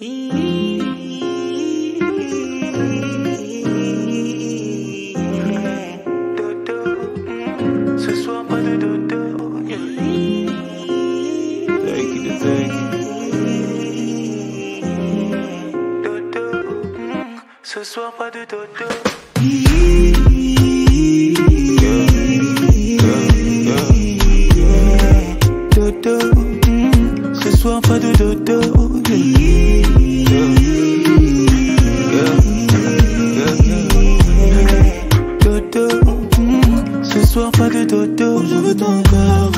Ce soir, pas de dodo. Soir, pas de dodo. Je veux ton corps.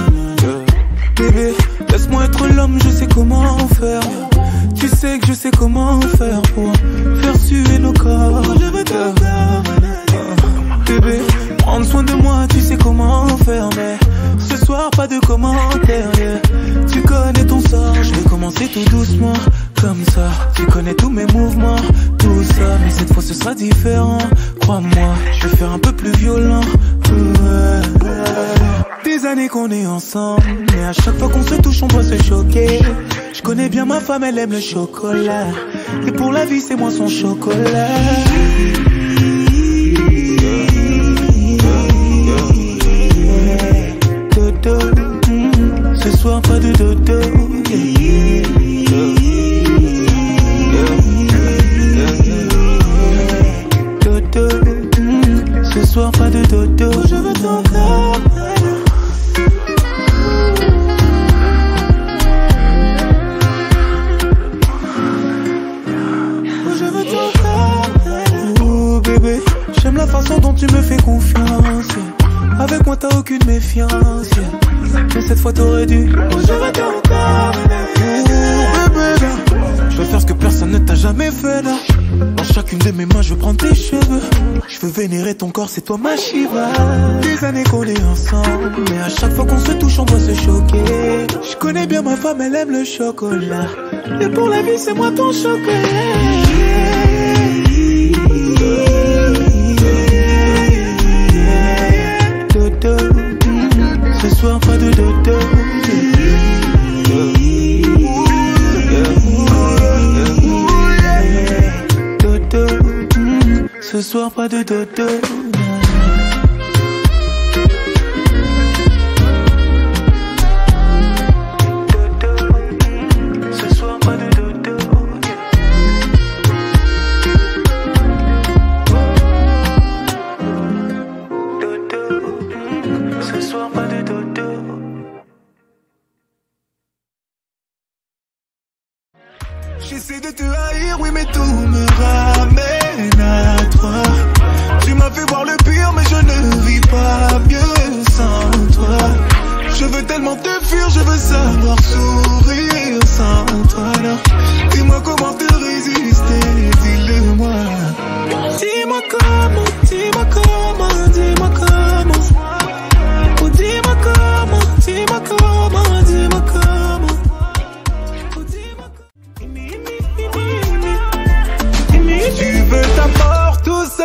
Bébé, laisse-moi être l'homme, je sais comment faire. Tu sais que je sais comment faire pour faire suer nos corps. Je veux ton corps. Bébé, prendre soin de moi, tu sais comment faire, mais ce soir pas de commentaires. Tu connais ton sort, je vais commencer tout doucement, comme ça. Tu connais tous mes mouvements, tout ça, mais cette fois ce sera différent. Crois-moi, je vais faire un peu plus violent. Qu'on est ensemble, mais à chaque fois qu'on se touche, on doit se choquer. Je connais bien ma femme, elle aime le chocolat. Et pour la vie, c'est moi son chocolat. Dodo, ce soir pas de dodo. Dodo, ce soir pas de dodo. Je veux ton tu me fais confiance. Avec moi t'as aucune méfiance. Mais cette fois t'aurais dû. Je veux là. Je veux faire ce que personne ne t'a jamais fait là. Dans chacune de mes mains, je veux prendre tes cheveux. Je veux vénérer ton corps, c'est toi ma Shiva. Des années qu'on est ensemble, mais à chaque fois qu'on se touche, on doit se choquer. Je connais bien ma femme, elle aime le chocolat. Et pour la vie, c'est moi ton chocolat. Soir pas de dodo. Ce soir pas de dodo. Dodo, ce soir pas de dodo. J'essaie de te haïr, oui, mais tout me ramène Tu m'as fait voir le pire, mais je ne vis pas mieux sans toi. Je veux tellement te fuir, je veux savoir sourire sans toi. Alors, dis-moi comment te résister, dis-le-moi. Dis-moi comment,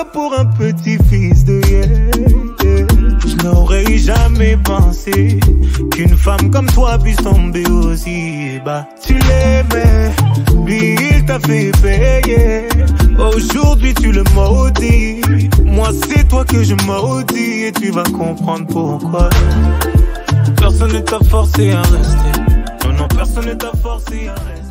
pour un petit fils de yeah. Je n'aurais jamais pensé qu'une femme comme toi puisse tomber aussi bas. Tu l'aimais, lui il t'a fait payer. Aujourd'hui tu le maudis. Moi c'est toi que je maudis et tu vas comprendre pourquoi. Personne ne t'a forcé à rester. Non, non, personne ne t'a forcé à rester.